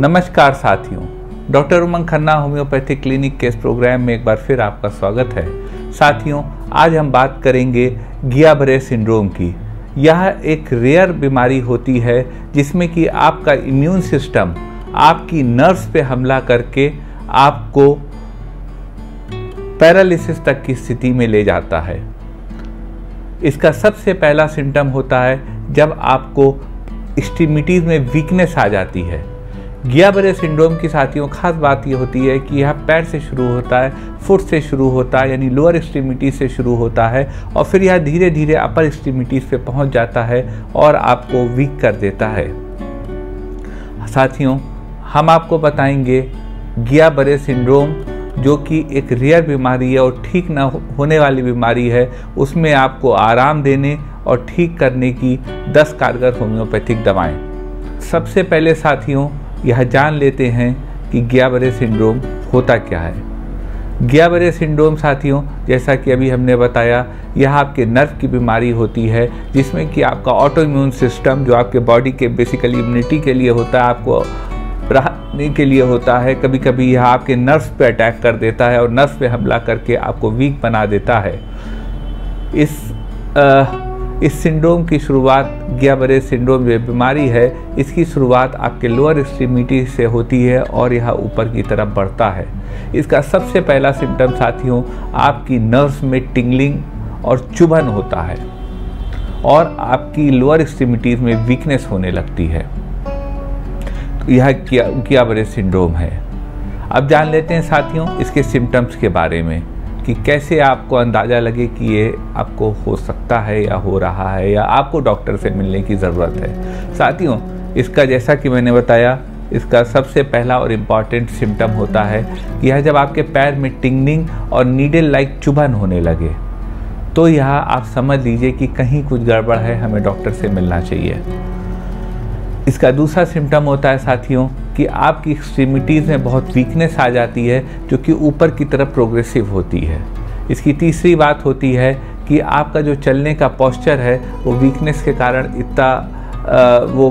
नमस्कार साथियों, doctor Umang Khanna homeopathic clinic के इस प्रोग्राम में एक बार फिर आपका स्वागत है। साथियों, आज हम बात करेंगे गियाबरे सिंड्रोम की। यह एक रेयर बीमारी होती है जिसमें कि आपका इम्यून सिस्टम आपकी नर्व्स पे हमला करके आपको पैरालिसिस तक की स्थिति में ले जाता है। इसका सबसे पहला सिम्टम होता है जब आपको एक्सट्रीमिटीज़ में वीकनेस आ जाती है। गियाबरे सिंड्रोम की साथियों, खास बात यह होती है कि यह पैर से शुरू होता है फुट से शुरू होता है, यानी लोअर एक्सट्रीमिटीज से शुरू होता है, और फिर यह धीरे धीरे अपर एक्सट्रीमिटीज पे पहुँच जाता है और आपको वीक कर देता है। साथियों, हम आपको बताएँगे गियाबरे सिंड्रोम जो कि एक रेयर बीमारी है और ठीक ना होने वाली बीमारी है, उसमें आपको आराम देने और ठीक करने की 10 कारगर होम्योपैथिक दवाएँ। सबसे पहले साथियों यह जान लेते हैं कि ग्याबरे सिंड्रोम होता क्या है। ग्याबरे सिंड्रोम साथियों जैसा कि अभी हमने बताया यह आपके नर्व की बीमारी होती है जिसमें कि आपका ऑटो इम्यून सिस्टम जो आपके बॉडी के बेसिकली इम्यूनिटी के लिए होता है आपको रहने के लिए होता है कभी कभी यह आपके नर्व्स पे अटैक कर देता है और नर्व्स पे हमला करके आपको वीक बना देता है। इस आ, इस सिंड्रोम की शुरुआत गियाबरे सिंड्रोम जो बीमारी है। इसकी शुरुआत आपके लोअर एक्सट्रीमिटी से होती है और यह ऊपर की तरफ़ बढ़ता है। इसका सबसे पहला सिम्टम साथियों, आपकी नर्व्स में टिंगलिंग और चुभन होता है और आपकी लोअर एक्सट्रीमिटीज़ में वीकनेस होने लगती है। तो यह गियाबरे सिंड्रोम है। अब जान लेते हैं साथियों, इसके सिम्टम्स के बारे में। कि कैसे आपको अंदाज़ा लगे कि ये आपको हो सकता है या हो रहा है या आपको डॉक्टर से मिलने की ज़रूरत है? साथियों, इसका जैसा कि मैंने बताया, इसका सबसे पहला और इंपॉर्टेंट सिम्टम होता है यह जब आपके पैर में टिंगनिंग और नीडल लाइक चुभन होने लगे तो यह आप समझ लीजिए कि कहीं कुछ गड़बड़ है, हमें डॉक्टर से मिलना चाहिए। इसका दूसरा सिम्टम होता है साथियों, कि आपकी एक्सट्रीमिटीज़ में बहुत वीकनेस आ जाती है, जो कि ऊपर की तरफ़ प्रोग्रेसिव होती है। इसकी तीसरी बात होती है कि आपका जो चलने का पॉस्चर है, वो वीकनेस के कारण इतना वो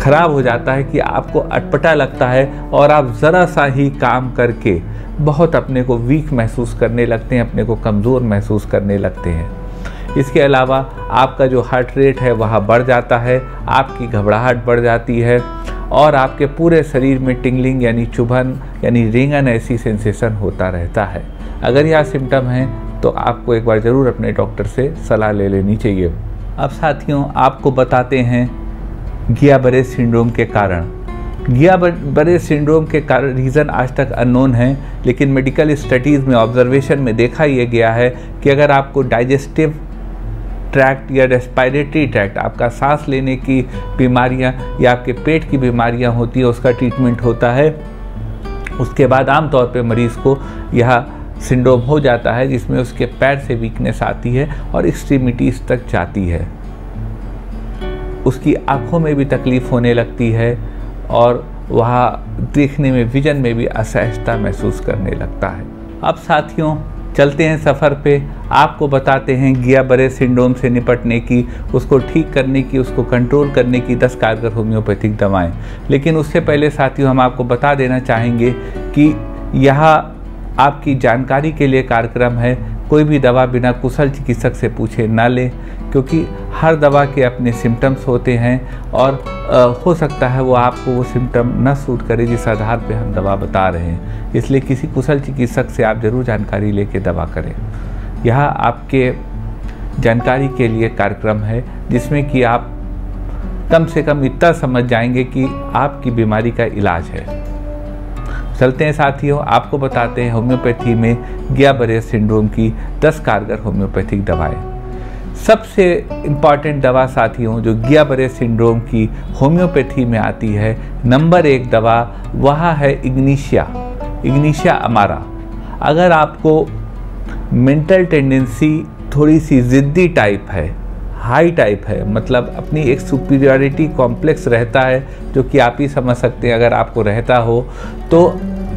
खराब हो जाता है कि आपको अटपटा लगता है और आप ज़रा सा ही काम करके बहुत अपने को वीक महसूस करने लगते हैं, अपने को कमज़ोर महसूस करने लगते हैं। इसके अलावा आपका जो हार्ट रेट है, वह बढ़ जाता है, आपकी घबराहट बढ़ जाती है और आपके पूरे शरीर में टिंगलिंग यानी चुभन यानी रिंगन ऐसी सेंसेशन होता रहता है। अगर यह सिम्टम है तो आपको एक बार ज़रूर अपने डॉक्टर से सलाह ले लेनी चाहिए। अब साथियों, आपको बताते हैं गियाबरे सिंड्रोम के कारण। गियाबरे सिंड्रोम के कारण रीज़न आज तक अननोन है, लेकिन मेडिकल स्टडीज़ में ऑब्जर्वेशन में देखा यह गया है कि अगर आपको डाइजेस्टिव ट्रैक्ट या रेस्पायरेटरी ट्रैक्ट आपका सांस लेने की बीमारियाँ या आपके पेट की बीमारियाँ होती है, उसका ट्रीटमेंट होता है। उसके बाद आमतौर पर मरीज़ को यह सिंड्रोम हो जाता है, जिसमें उसके पैर से वीकनेस आती है और एक्सट्रीमिटीज़ तक जाती है। उसकी आँखों में भी तकलीफ़ होने लगती है और वह देखने में विजन में भी असहजता महसूस करने लगता है। अब साथियों चलते हैं सफ़र पे। आपको बताते हैं गिया बरे सिंड्रोम से निपटने की, उसको ठीक करने की, उसको कंट्रोल करने की दस कारगर होम्योपैथिक दवाएँ। लेकिन उससे पहले साथियों, हम आपको बता देना चाहेंगे कि यह आपकी जानकारी के लिए कार्यक्रम है। कोई भी दवा बिना कुशल चिकित्सक से पूछे ना लें, क्योंकि हर दवा के अपने सिम्टम्स होते हैं और हो सकता है वो आपको वो सिम्टम न सूट करे जिस आधार पे हम दवा बता रहे हैं। इसलिए किसी कुशल चिकित्सक से आप ज़रूर जानकारी लेके दवा करें। यह आपके जानकारी के लिए कार्यक्रम है, जिसमें कि आप कम से कम इतना समझ जाएँगे कि आपकी बीमारी का इलाज है। चलते हैं साथियों, आपको बताते हैं होम्योपैथी में गियाबरे सिंड्रोम की 10 कारगर होम्योपैथिक दवाएँ। सबसे इंपॉर्टेंट दवा साथियों, जो गियाबरे सिंड्रोम की होम्योपैथी में आती है, नंबर एक दवा वह है इग्निशिया इग्निशिया अमारा। अगर आपको मेंटल टेंडेंसी थोड़ी सी ज़िद्दी टाइप है हाई टाइप है मतलब अपनी एक सुपीरियरिटी कॉम्प्लेक्स रहता है, जो कि आप ही समझ सकते हैं अगर आपको रहता हो। तो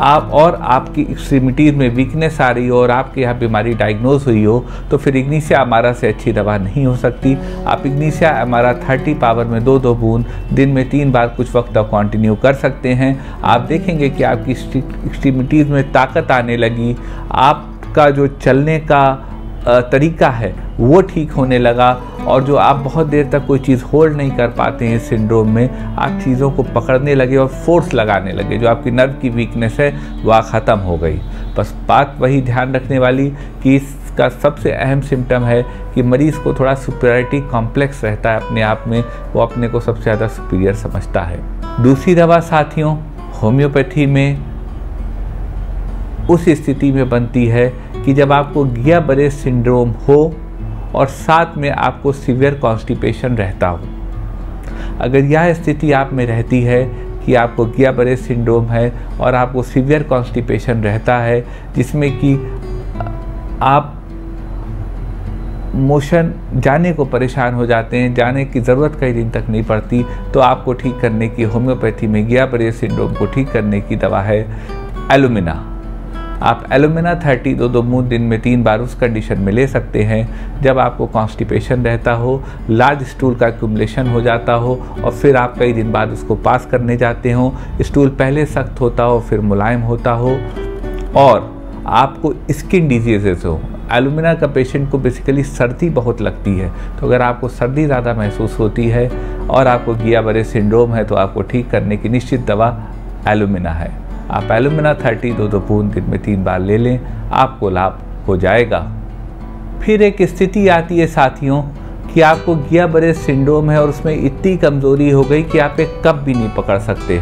आप और आपकी एक्सट्रीमिटीज़ में वीकनेस आ रही हो और आपके यहाँ बीमारी डायग्नोज हुई हो तो फिर इग्निशिया अमारा से अच्छी दवा नहीं हो सकती। आप इग्निशिया अमारा थर्टी पावर में दो दो बूंद, दिन में तीन बार कुछ वक्त तक कंटिन्यू कर सकते हैं। आप देखेंगे कि आपकी एक्सट्रीमिटीज़ में ताकत आने लगी। आपका जो चलने का तरीका है, वो ठीक होने लगा। और जो आप बहुत देर तक कोई चीज़ होल्ड नहीं कर पाते हैं सिंड्रोम में, आप चीज़ों को पकड़ने लगे और फोर्स लगाने लगे, जो आपकी नर्व की वीकनेस है वह ख़त्म हो गई। बस बात वही ध्यान रखने वाली कि इसका सबसे अहम सिम्टम है कि मरीज़ को थोड़ा सुपरियरिटी कॉम्प्लेक्स रहता है अपने आप में, वो अपने को सबसे ज़्यादा सुपीरियर समझता है। दूसरी दवा साथियों होम्योपैथी में उस स्थिति में बनती है कि जब आपको गिया बरे सिंड्रोम हो और साथ में आपको सीवियर कॉन्स्टिपेशन रहता हो। अगर यह स्थिति आप में रहती है कि आपको गिया बरे सिंड्रोम है और आपको सीवियर कॉन्स्टिपेशन रहता है, जिसमें कि आप मोशन जाने को परेशान हो जाते हैं, जाने की ज़रूरत कई दिन तक नहीं पड़ती तो आपको ठीक करने की होम्योपैथी में गिया बरे सिंड्रोम को ठीक करने की दवा है एलुमिना आप एलुमिना थर्टी दो दो मुँह दिन में तीन बार उस कंडीशन में ले सकते हैं। जब आपको कॉन्स्टिपेशन रहता हो लार्ज स्टूल का एक्यूमलेशन हो जाता हो, और फिर आप कई दिन बाद उसको पास करने जाते हो स्टूल पहले सख्त होता हो, फिर मुलायम होता हो, और आपको स्किन डिजीजेस हो। एलुमिना का पेशेंट को बेसिकली सर्दी बहुत लगती है। तो अगर आपको सर्दी ज़्यादा महसूस होती है, और आपको गिया बरे सिंड्रोम है तो आपको ठीक करने की निश्चित दवा एलुमिना है। आप एलुमिना थर्टी, दो दो बूंद, दिन में तीन बार ले लें, आपको लाभ हो जाएगा। फिर एक स्थिति आती है साथियों, कि आपको गिया बरे सिंड्रोम है और उसमें इतनी कमज़ोरी हो गई कि आप एक कप भी नहीं पकड़ सकते।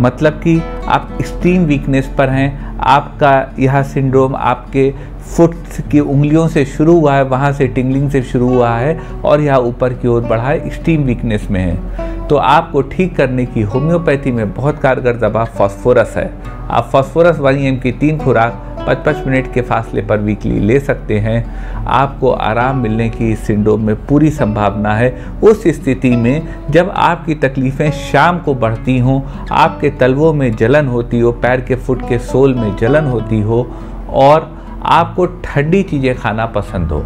मतलब कि आप एक्सट्रीम वीकनेस पर हैं, आपका यह सिंड्रोम आपके फुट की उंगलियों से शुरू हुआ है, वहाँ से टिंगलिंग से शुरू हुआ है और यह ऊपर की ओर बढ़ा है एक्सट्रीम वीकनेस में है। तो आपको ठीक करने की होम्योपैथी में बहुत कारगर दवा फॉस्फोरस है। आप फॉस्फोरस वाली एम की तीन खुराक पच पच मिनट के फासले पर वीकली ले सकते हैं। आपको आराम मिलने की इस सिंड्रोम में पूरी संभावना है। उस स्थिति में जब आपकी तकलीफ़ें शाम को बढ़ती हों, आपके तलवों में जलन होती हो, पैर के फुट के सोल में जलन होती हो और आपको ठंडी चीज़ें खाना पसंद हो।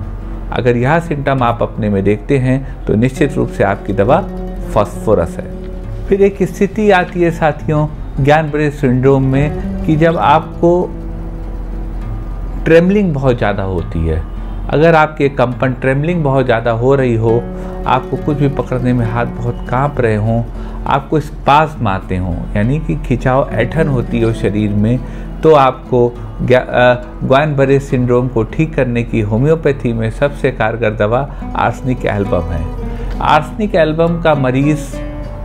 अगर यह सिम्टम आप अपने में देखते हैं तो निश्चित रूप से आपकी दवा फॉस्फोरस है। फिर एक स्थिति आती है साथियों ज्ञान बड़े सिंड्रोम में कि जब आपको ट्रेमलिंग बहुत ज़्यादा होती है, अगर आपके कंपन ट्रेमलिंग बहुत ज़्यादा हो रही हो, आपको कुछ भी पकड़ने में हाथ बहुत काँप रहे हों, आपको स्पास मारते हों, यानी कि खिंचाव ऐठन होती हो शरीर में तो आपको ग्वान बरे सिंड्रोम को ठीक करने की होम्योपैथी में सबसे कारगर दवा आर्सनिक एल्बम है। आर्सनिक एल्बम का मरीज़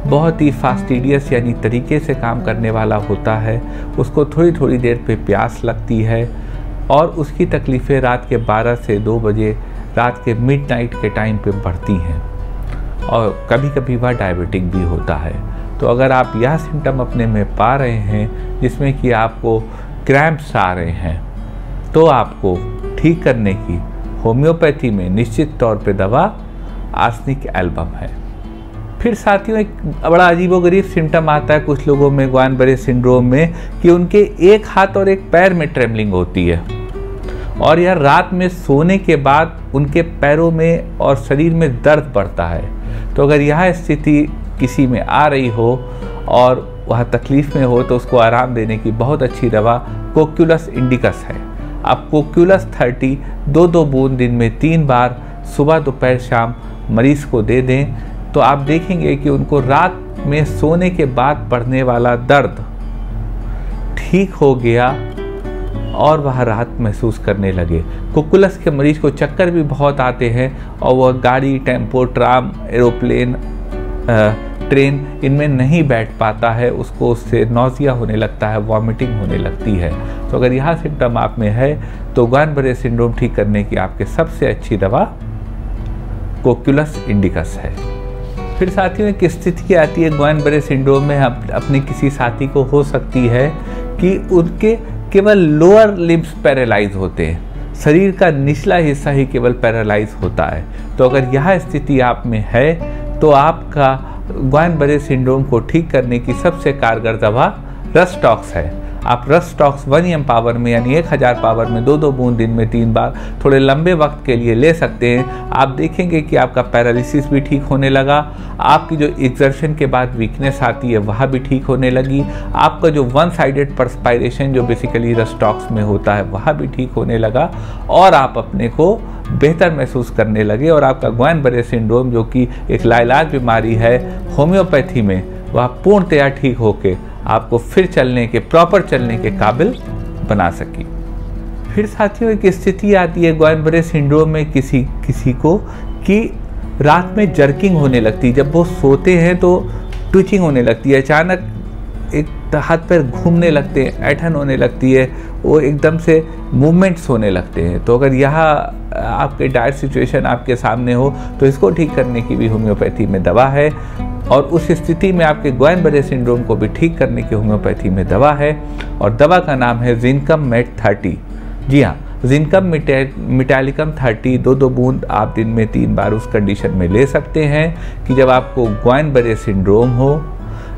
बहुत ही फास्टिडियस यानी तरीके से काम करने वाला होता है। उसको थोड़ी थोड़ी देर पे प्यास लगती है और उसकी तकलीफ़ें रात के 12 से 2 बजे, रात के मिड नाइट के टाइम पे बढ़ती हैं। और कभी कभी वह डायबिटिक भी होता है। तो अगर आप यह सिम्टम अपने में पा रहे हैं, जिसमें कि आपको क्रैम्प्स आ रहे हैं तो आपको ठीक करने की होम्योपैथी में निश्चित तौर पे दवा आर्सनिक एल्बम है। फिर साथियों, एक बड़ा अजीबो गरीब सिम्टम आता है कुछ लोगों में ग्वान बरे सिंड्रोम में, कि उनके एक हाथ और एक पैर में ट्रेवलिंग होती है। और यह रात में सोने के बाद उनके पैरों में और शरीर में दर्द पड़ता है। तो अगर यह स्थिति किसी में आ रही हो और वह तकलीफ़ में हो तो उसको आराम देने की बहुत अच्छी दवा कोक्यूलस इंडिकस है। आप कोक्यूलस थर्टी दो दो बूंद दिन में तीन बार, सुबह, दोपहर, शाम मरीज़ को दे दें तो आप देखेंगे कि उनको रात में सोने के बाद पड़ने वाला दर्द ठीक हो गया और वह राहत महसूस करने लगे। कुकुलस के मरीज़ को चक्कर भी बहुत आते हैं और वह गाड़ी, टेंपो, ट्राम, एरोप्लेन ट्रेन इनमें नहीं बैठ पाता है। उसको उससे नौजिया होने लगता है, वॉमिटिंग होने लगती है। तो अगर यह सिम्टम आप में है तो गैन बरे सिंड्रोम ठीक करने की आपके सबसे अच्छी दवा कोक्यूलस इंडिकस है। फिर साथियों, एक स्थिति आती है। ग्वान बरे सिंड्रोम में हम अपने किसी साथी को हो सकती है कि उनके केवल लोअर लिम्स पैरालाइज होते हैं। शरीर का निचला हिस्सा ही केवल पैरालाइज होता है। तो अगर यह स्थिति आप में है तो आपका ग्वान बरे सिंड्रोम को ठीक करने की सबसे कारगर दवा रस्टॉक्स है। आप रस स्टॉक्स वन एम पावर में, यानी एक हज़ार पावर में दो दो बूंद दिन में, तीन बार, थोड़े लंबे वक्त के लिए ले सकते हैं। आप देखेंगे कि आपका पैरालिसिस भी ठीक होने लगा। आपकी जो एग्जर्शन के बाद वीकनेस आती है, वह भी ठीक होने लगी। आपका जो वन साइडेड परस्पायरेशन जो बेसिकली रस्टॉक्स में होता है, वह भी ठीक होने लगा और आप अपने को बेहतर महसूस करने लगे और आपका ग्वैन बरे सिंड्रोम जो कि एक लाइलाज बीमारी है होम्योपैथी में, वह पूर्णतया ठीक होकर आपको फिर चलने के प्रॉपर चलने के काबिल बना सकी। फिर साथियों, एक स्थिति आती है गोयनबरे सिंड्रोम में किसी किसी को कि रात में जर्किंग होने लगती है। जब वो सोते हैं तो ट्विचिंग होने लगती है। अचानक एक हाथ पैर घूमने लगते हैं, ऐठन होने लगती है, वो एकदम से मूवमेंट्स होने लगते हैं। तो अगर यह आपके डायट सिचुएशन आपके सामने हो तो इसको ठीक करने की भी होम्योपैथी में दवा है और उस स्थिति में आपके ग्वैन बरे सिंड्रोम को भी ठीक करने की होम्योपैथी में दवा है और दवा का नाम है जिनकम मेट थर्टी जी हाँ जिनकम मिटालिकम थर्टी दो दो बूंद आप दिन में तीन बार उस कंडीशन में ले सकते हैं कि जब आपको ग्वैन बरे सिंड्रोम हो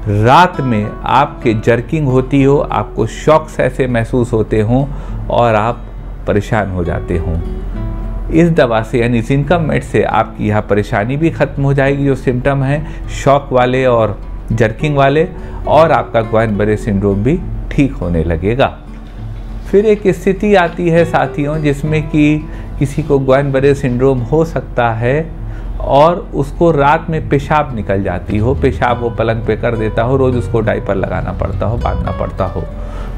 रात में आपके जर्किंग होती हो, आपको शॉक्स ऐसे महसूस होते हों और आप परेशान हो जाते हों। इस दवा से यानी जिनकम मेट से आपकी यह परेशानी भी ख़त्म हो जाएगी, जो सिम्टम हैं, शॉक वाले और जर्किंग वाले, और आपका ग्वाइन बरे सिंड्रोम भी ठीक होने लगेगा। फिर एक स्थिति आती है साथियों, जिसमें कि किसी को ग्वाइन बरे सिंड्रोम हो सकता है और उसको रात में पेशाब निकल जाती हो, पेशाब वो पलंग पे कर देता हो, रोज़ उसको डाइपर लगाना पड़ता हो, बांधना पड़ता हो।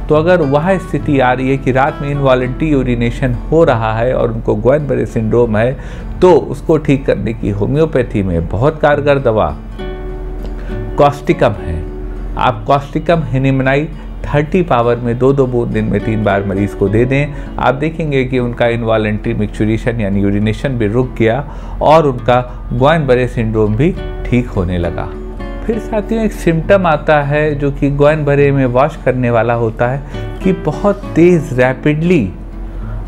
तो अगर वह स्थिति आ रही है कि रात में इनवॉलेंट्री यूरिनेशन हो रहा है और उनको ग्वैन बरे सिंड्रोम है तो उसको ठीक करने की होम्योपैथी में बहुत कारगर दवा कॉस्टिकम है। आप कॉस्टिकम हिनिमनाई थर्टी पावर में दो दो बूंद दिन में तीन बार मरीज़ को दे दें। आप देखेंगे कि उनका इनवॉलेंट्री मिक्चुरेशन यानी यूरिनेशन भी रुक गया और उनका ग्वाइन बरे सिंड्रोम भी ठीक होने लगा। फिर साथियों, एक सिम्टम आता है जो कि ग्वाइन भरे में वॉश करने वाला होता है कि बहुत तेज़ रैपिडली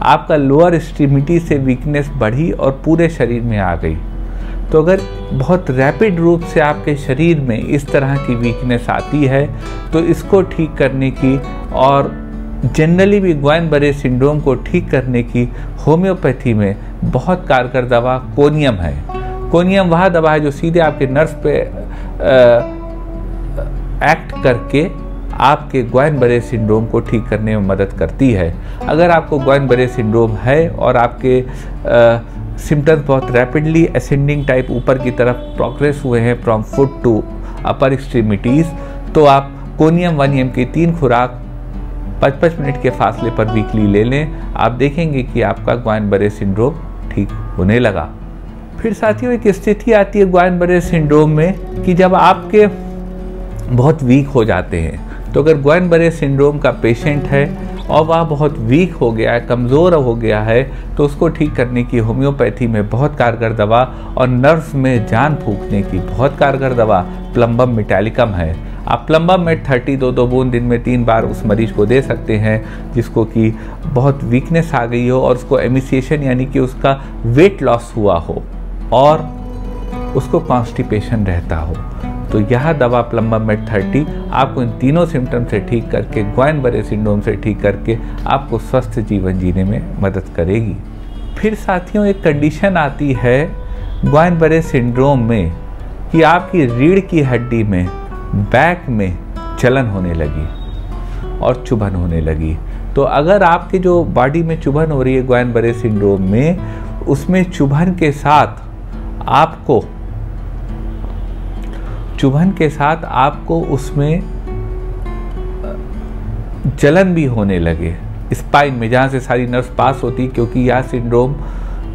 आपका लोअर एक्सट्रीमिटी से वीकनेस बढ़ी और पूरे शरीर में आ गई। तो अगर बहुत रैपिड रूप से आपके शरीर में इस तरह की वीकनेस आती है तो इसको ठीक करने की और जनरली भी ग्वाइन बरे सिंड्रोम को ठीक करने की होम्योपैथी में बहुत कारगर दवा कोनियम है। कोनियम वह दवा है जो सीधे आपके नर्व पे एक्ट करके आपके ग्वाइन बरे सिंड्रोम को ठीक करने में मदद करती है। अगर आपको ग्वाइन बरे सिंड्रोम है और आपके सिम्टम्स बहुत रैपिडली असेंडिंग टाइप ऊपर की तरफ़ प्रोग्रेस हुए हैं from foot to upper extremities तो आप कोनियम वन एम की तीन खुराक पाँच पाँच मिनट के फासले पर वीकली ले लें। आप देखेंगे कि आपका ग्वाइन बरे सिंड्रोम ठीक होने लगा। फिर साथियों, एक स्थिति आती है ग्वाइन बरे सिंड्रोम में कि जब आपके बहुत वीक हो जाते हैं तो अगर ग्वाइन बरे सिंड्रोम का पेशेंट है और वह बहुत वीक हो गया है, कमज़ोर हो गया है तो उसको ठीक करने की होम्योपैथी में बहुत कारगर दवा और नर्व्स में जान फूकने की बहुत कारगर दवा प्लम्बम मिटालिकम है। आप प्लम्बम में थर्टी दो दो बूंद दिन में तीन बार उस मरीज़ को दे सकते हैं, जिसको कि बहुत वीकनेस आ गई हो और उसको एमिसिएशन यानी कि उसका वेट लॉस हुआ हो और उसको कॉन्स्टिपेशन रहता हो। तो यह दवा प्लम्बा मेट थर्टी आपको इन तीनों सिम्टम से ठीक करके ग्वाइन बरे सिंड्रोम से ठीक करके आपको स्वस्थ जीवन जीने में मदद करेगी। फिर साथियों, एक कंडीशन आती है ग्वाइन बरे सिंड्रोम में कि आपकी रीढ़ की हड्डी में बैक में चलन होने लगी और चुभन होने लगी। तो अगर आपके जो बॉडी में चुभन हो रही है ग्वाइन बरे सिंड्रोम में, उसमें चुभन के साथ आपको चुभन के साथ आपको उसमें जलन भी होने लगे। स्पाइन में जहाँ से सारी नर्व्स पास होती, क्योंकि यह सिंड्रोम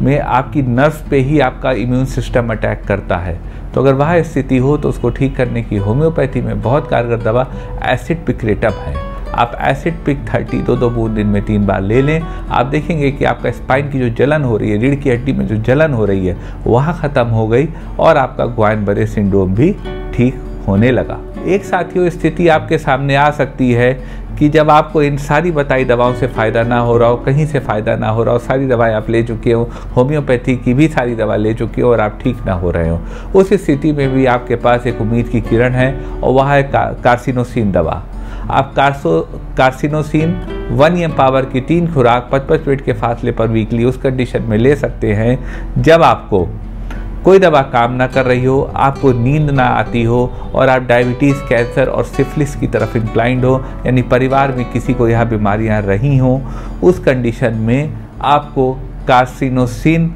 में आपकी नर्व्स पे ही आपका इम्यून सिस्टम अटैक करता है। तो अगर वह स्थिति हो तो उसको ठीक करने की होम्योपैथी में बहुत कारगर दवा एसिड पिक्रेटम है। आप एसिड पिक थर्टी दो दो बूंद दिन में तीन बार ले लें। आप देखेंगे कि आपका स्पाइन की जो जलन हो रही है, रीढ़ की हड्डी में जो जलन हो रही है, वह ख़त्म हो गई और आपका ग्वाइन बरे सिंड्रोम भी ठीक होने लगा। एक साथियों स्थिति आपके सामने आ सकती है कि जब आपको इन सारी बताई दवाओं से फ़ायदा ना हो रहा हो कहीं से फ़ायदा ना हो रहा हो सारी दवाएँ आप ले चुके हो होम्योपैथी की भी सारी दवा ले चुके हो और आप ठीक ना हो रहे हो। उस स्थिति में भी आपके पास एक उम्मीद की किरण है और वह है का, कार्सिनोसिन दवा। आप कार्सो कार्सिनोसिन वन एम पावर की तीन खुराक पचपच मिनट के फासले पर वीकली उस कंडीशन में ले सकते हैं जब आपको कोई दवा काम ना कर रही हो, आपको नींद ना आती हो और आप डायबिटीज़ कैंसर और सिफिलिस की तरफ़ इंक्लाइंड हो, यानी परिवार में किसी को यह बीमारियाँ रही हों, उस कंडीशन में आपको कार्सिनोसिन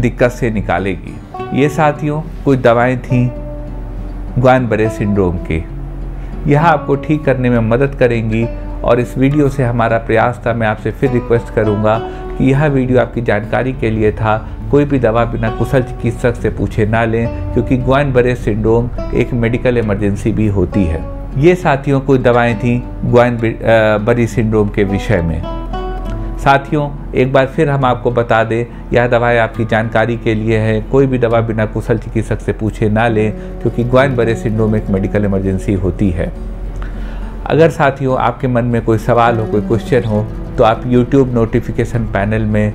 दिक्कत से निकालेगी। ये साथियों, कुछ दवाएँ थीं ग्वान बरे सिंड्रोम के। यह आपको ठीक करने में मदद करेंगी और इस वीडियो से हमारा प्रयास था, मैं आपसे फिर रिक्वेस्ट करूँगा कि यह वीडियो आपकी जानकारी के लिए था कोई भी दवा बिना कुशल चिकित्सक से पूछे ना लें, क्योंकि ग्वाइन बरे सिंड्रोम एक मेडिकल इमरजेंसी भी होती है। ये साथियों कुछ दवाएँ थी ग्वाइन बरी सिंड्रोम के विषय में। साथियों, एक बार फिर हम आपको बता दें, यह दवाएँ आपकी जानकारी के लिए है। कोई भी दवा बिना कुशल चिकित्सक से पूछे ना लें, क्योंकि ग्वाइन बरे सिंड्रोम एक मेडिकल इमरजेंसी होती है। अगर साथियों, आपके मन में कोई सवाल हो, कोई क्वेश्चन हो तो आप YouTube नोटिफिकेशन पैनल में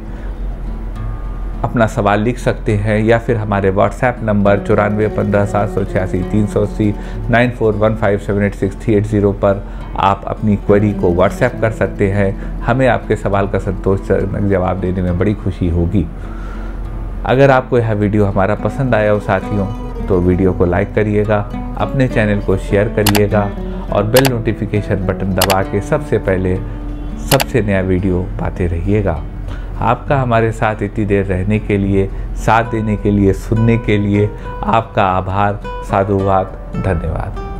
अपना सवाल लिख सकते हैं या फिर हमारे व्हाट्सएप नंबर चौरानवे पंद्रह सात सौ छियासी तीन सौ अस्सी nine four one five seven eight six three eight zero पर आप अपनी क्वेरी को व्हाट्सएप कर सकते हैं। हमें आपके सवाल का संतोषजनक जवाब देने में बड़ी खुशी होगी। अगर आपको यह वीडियो हमारा पसंद आया हो साथियों तो वीडियो को लाइक करिएगा, अपने चैनल को शेयर करिएगा और बेल नोटिफिकेशन बटन दबा के सबसे पहले सबसे नया वीडियो पाते रहिएगा। आपका हमारे साथ इतनी देर रहने के लिए, साथ देने के लिए, सुनने के लिए आपका आभार, साधुवाद, धन्यवाद।